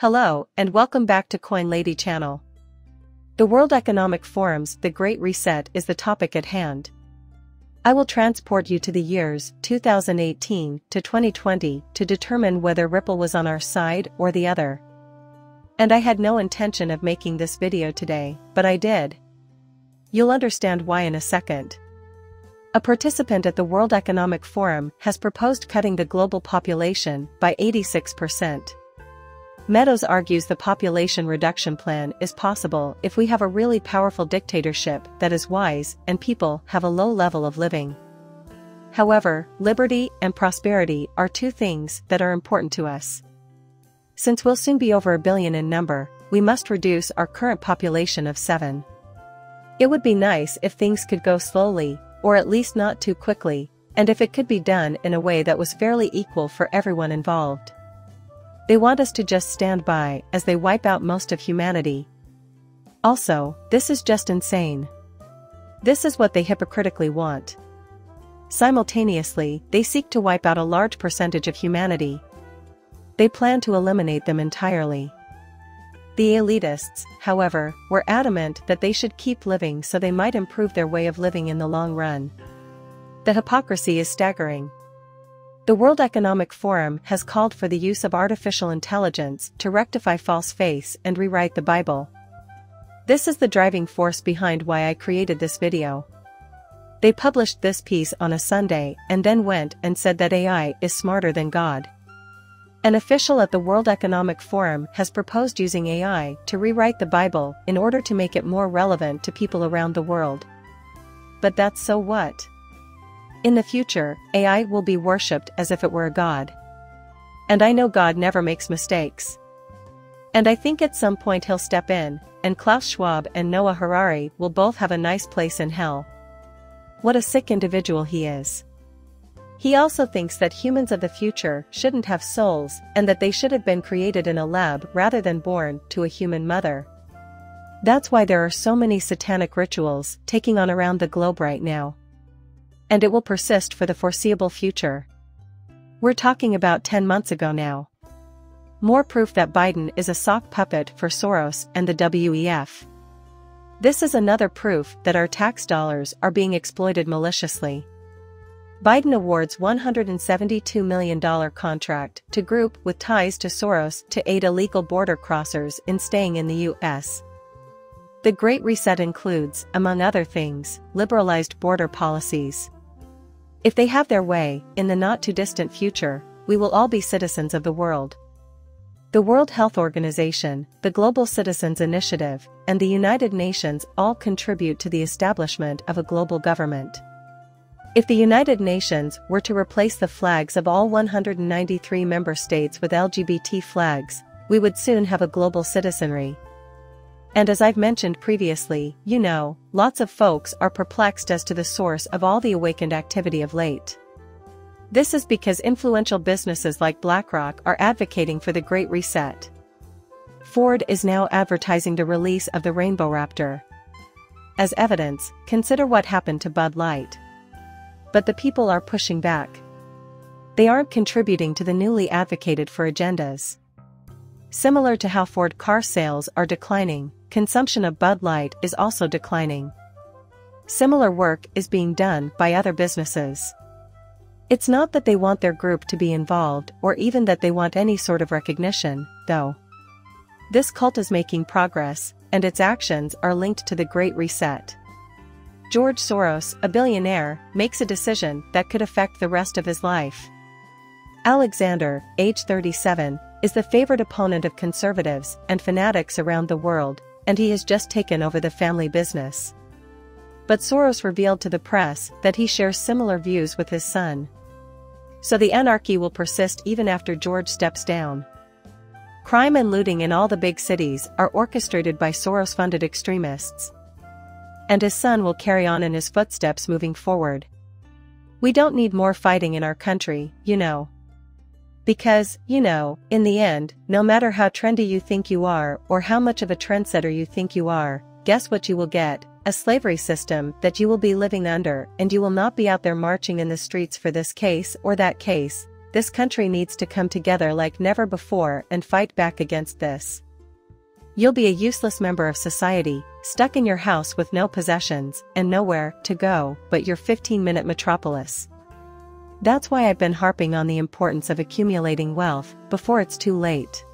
Hello, and welcome back to Coin Lady channel. The World Economic Forum's The Great Reset is the topic at hand. I will transport you to the years 2018 to 2020 to determine whether Ripple was on our side or the other. And I had no intention of making this video today, but I did. You'll understand why in a second. A participant at the World Economic Forum has proposed cutting the global population by 86%. Meadows argues the population reduction plan is possible if we have a really powerful dictatorship that is wise and people have a low level of living. However, liberty and prosperity are two things that are important to us. Since we'll soon be over a billion in number, we must reduce our current population of 7. It would be nice if things could go slowly or at least not too quickly, and if it could be done in a way that was fairly equal for everyone involved. They want us to just stand by as they wipe out most of humanity. Also, this is just insane. This is what they hypocritically want. Simultaneously, they seek to wipe out a large percentage of humanity. They plan to eliminate them entirely. The elitists, however, were adamant that they should keep living so they might improve their way of living in the long run. The hypocrisy is staggering. The World Economic Forum has called for the use of artificial intelligence to rectify false faiths and rewrite the Bible. This is the driving force behind why I created this video. They published this piece on a Sunday and then went and said that AI is smarter than God. An official at the World Economic Forum has proposed using AI to rewrite the Bible in order to make it more relevant to people around the world. But that's so what? In the future, AI will be worshipped as if it were a god. And I know God never makes mistakes. And I think at some point he'll step in, and Klaus Schwab and Noah Harari will both have a nice place in hell. What a sick individual he is. He also thinks that humans of the future shouldn't have souls and that they should have been created in a lab rather than born to a human mother. That's why there are so many satanic rituals taking on around the globe right now. And it will persist for the foreseeable future. We're talking about 10 months ago now. More proof that Biden is a sock puppet for Soros and the WEF. This is another proof that our tax dollars are being exploited maliciously. Biden awards $172 million contract to group with ties to Soros to aid illegal border crossers in staying in the U.S. The Great Reset includes, among other things, liberalized border policies. If they have their way, in the not-too-distant future, we will all be citizens of the world. The World Health Organization, the Global Citizens Initiative, and the United Nations all contribute to the establishment of a global government. If the United Nations were to replace the flags of all 193 member states with LGBT flags, we would soon have a global citizenry. And as I've mentioned previously, you know, lots of folks are perplexed as to the source of all the awakened activity of late. This is because influential businesses like BlackRock are advocating for the Great Reset. Ford is now advertising the release of the Rainbow Raptor. As evidence, consider what happened to Bud Light. But the people are pushing back. They aren't contributing to the newly advocated for agendas. Similar to how Ford car sales are declining, consumption of Bud Light is also declining. Similar work is being done by other businesses. It's not that they want their group to be involved or even that they want any sort of recognition, though. This cult is making progress, and its actions are linked to the Great Reset. George Soros, a billionaire, makes a decision that could affect the rest of his life. Alexander, age 37, is the favorite opponent of conservatives and fanatics around the world, and he has just taken over the family business. But Soros revealed to the press that he shares similar views with his son. So the anarchy will persist even after George steps down. Crime and looting in all the big cities are orchestrated by Soros-funded extremists and his son will carry on in his footsteps moving forward. We don't need more fighting in our country, you know. Because, you know, in the end, no matter how trendy you think you are or how much of a trendsetter you think you are, guess what you will get? A slavery system that you will be living under and you will not be out there marching in the streets for this case or that case, this country needs to come together like never before and fight back against this. You'll be a useless member of society, stuck in your house with no possessions and nowhere to go but your 15-minute metropolis. That's why I've been harping on the importance of accumulating wealth before it's too late.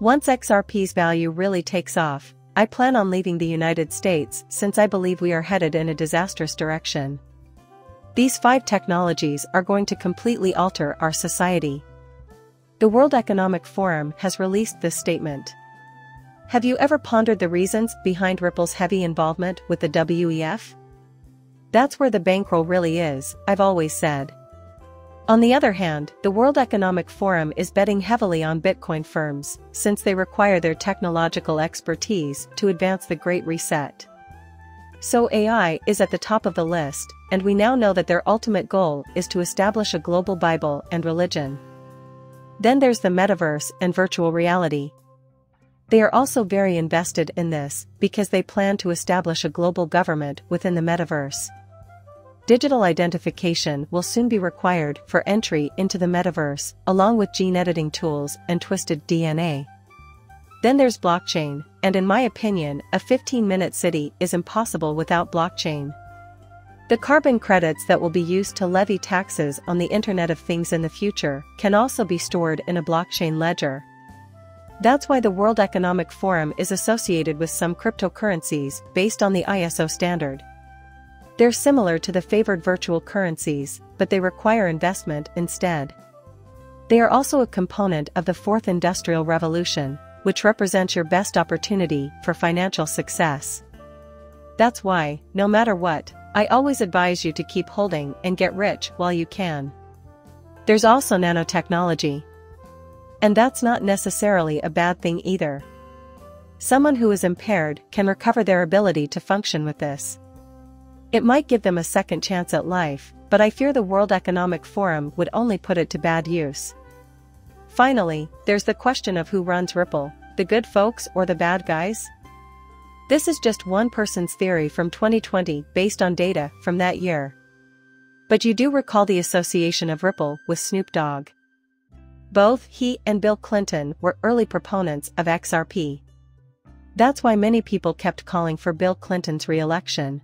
Once XRP's value really takes off, I plan on leaving the United States since I believe we are headed in a disastrous direction. These five technologies are going to completely alter our society. The World Economic Forum has released this statement. Have you ever pondered the reasons behind Ripple's heavy involvement with the WEF? That's where the bankroll really is, I've always said. On the other hand, the World Economic Forum is betting heavily on Bitcoin firms, since they require their technological expertise to advance the Great Reset. So AI is at the top of the list, and we now know that their ultimate goal is to establish a global Bible and religion. Then there's the metaverse and virtual reality. They are also very invested in this because they plan to establish a global government within the metaverse. Digital identification will soon be required for entry into the metaverse, along with gene editing tools and twisted DNA. Then there's blockchain, and in my opinion, a 15-minute city is impossible without blockchain. The carbon credits that will be used to levy taxes on the Internet of Things in the future can also be stored in a blockchain ledger. That's why the World Economic Forum is associated with some cryptocurrencies based on the ISO standard. They're similar to the favored virtual currencies, but they require investment instead. They are also a component of the fourth industrial revolution, which represents your best opportunity for financial success. That's why, no matter what, I always advise you to keep holding and get rich while you can. There's also nanotechnology. And that's not necessarily a bad thing either. Someone who is impaired can recover their ability to function with this. It might give them a second chance at life, but I fear the World Economic Forum would only put it to bad use. Finally, there's the question of who runs Ripple, the good folks or the bad guys? This is just one person's theory from 2020 based on data from that year. But you do recall the association of Ripple with Snoop Dogg. Both he and Bill Clinton were early proponents of XRP. That's why many people kept calling for Bill Clinton's re-election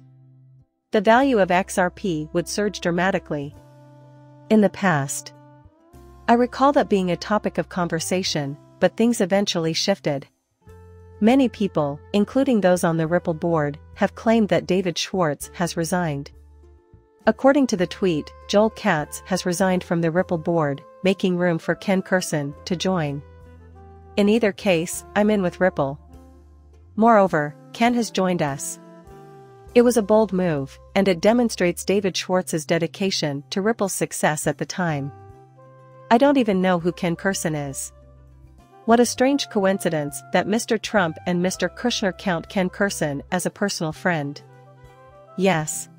the value of XRP would surge dramatically. In the past, I recall that being a topic of conversation, but things eventually shifted. Many people, including those on the Ripple board, have claimed that David Schwartz has resigned. According to the tweet, Joel Katz has resigned from the Ripple board, making room for Ken Kurson to join. In either case, I'm in with Ripple. Moreover, Ken has joined us. It was a bold move, and it demonstrates David Schwartz's dedication to Ripple's success at the time. I don't even know who Ken Kurson is. What a strange coincidence that Mr. Trump and Mr. Kushner count Ken Kurson as a personal friend. Yes.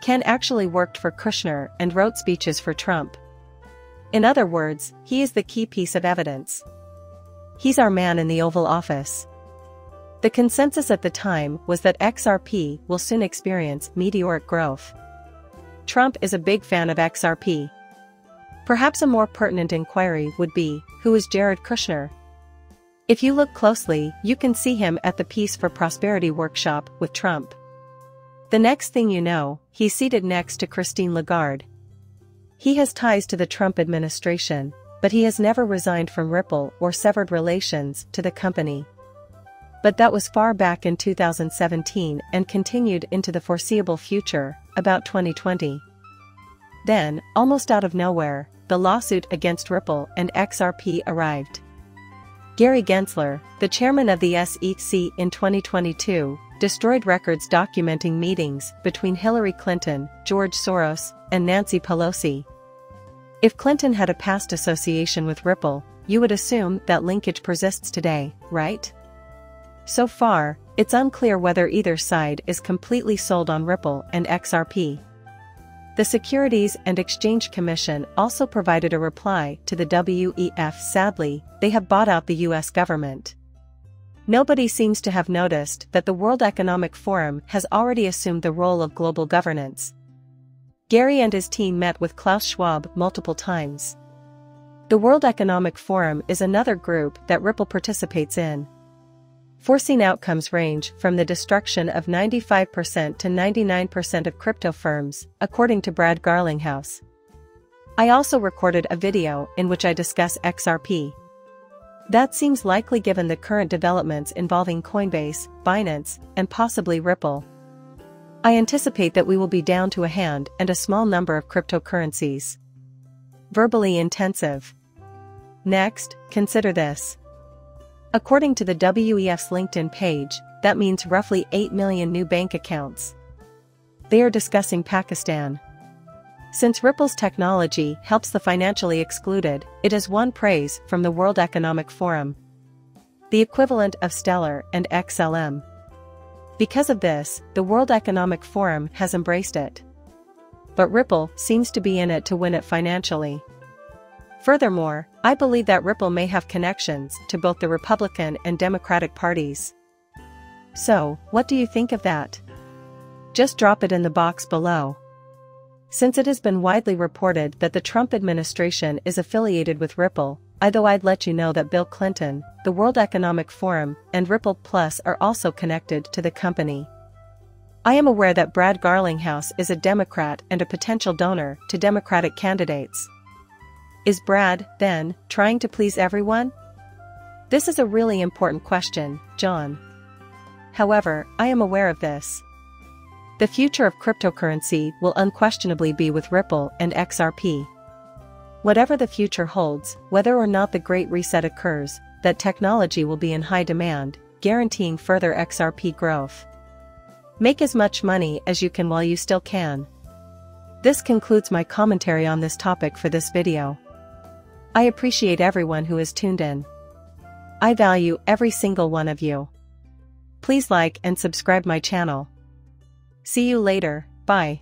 Ken actually worked for Kushner and wrote speeches for Trump. In other words, he is the key piece of evidence. He's our man in the Oval Office. The consensus at the time was that XRP will soon experience meteoric growth. Trump is a big fan of XRP. Perhaps a more pertinent inquiry would be, who is Jared Kushner? If you look closely, you can see him at the Peace for Prosperity workshop with Trump. The next thing you know, he's seated next to Christine Lagarde. He has ties to the Trump administration, but he has never resigned from Ripple or severed relations to the company but that was far back in 2017 and continued into the foreseeable future, about 2020. Then, almost out of nowhere, the lawsuit against Ripple and XRP arrived. Gary Gensler, the chairman of the SEC in 2022, destroyed records documenting meetings between Hillary Clinton, George Soros, and Nancy Pelosi. If Clinton had a past association with Ripple, you would assume that linkage persists today, right? So far, it's unclear whether either side is completely sold on Ripple and XRP. The Securities and Exchange Commission also provided a reply to the WEF sadly, they have bought out the US government. Nobody seems to have noticed that the World Economic Forum has already assumed the role of global governance. Gary and his team met with Klaus Schwab multiple times. The World Economic Forum is another group that Ripple participates in. Foreseen outcomes range from the destruction of 95% to 99% of crypto firms, according to Brad Garlinghouse. I also recorded a video in which I discuss XRP. That seems likely given the current developments involving Coinbase, Binance, and possibly Ripple. I anticipate that we will be down to a hand and a small number of cryptocurrencies. Verbally intensive. Next, consider this. According to the WEF's LinkedIn page, that means roughly 8 million new bank accounts. They are discussing Pakistan. Since Ripple's technology helps the financially excluded, it has won praise from the World Economic Forum. The equivalent of Stellar and XLM. Because of this, the World Economic Forum has embraced it. But Ripple seems to be in it to win it financially. Furthermore, I believe that Ripple may have connections to both the Republican and Democratic parties. So, what do you think of that? Just drop it in the box below. Since it has been widely reported that the Trump administration is affiliated with Ripple, I though I'd let you know that Bill Clinton, the World Economic Forum, and Ripple Plus are also connected to the company. I am aware that Brad Garlinghouse is a Democrat and a potential donor to Democratic candidates. Is Brad, then, trying to please everyone? This is a really important question, John. However, I am aware of this. The future of cryptocurrency will unquestionably be with Ripple and XRP. Whatever the future holds, whether or not the Great Reset occurs, that technology will be in high demand, guaranteeing further XRP growth. Make as much money as you can while you still can. This concludes my commentary on this topic for this video. I appreciate everyone who has tuned in. I value every single one of you. Please like and subscribe my channel. See you later, bye.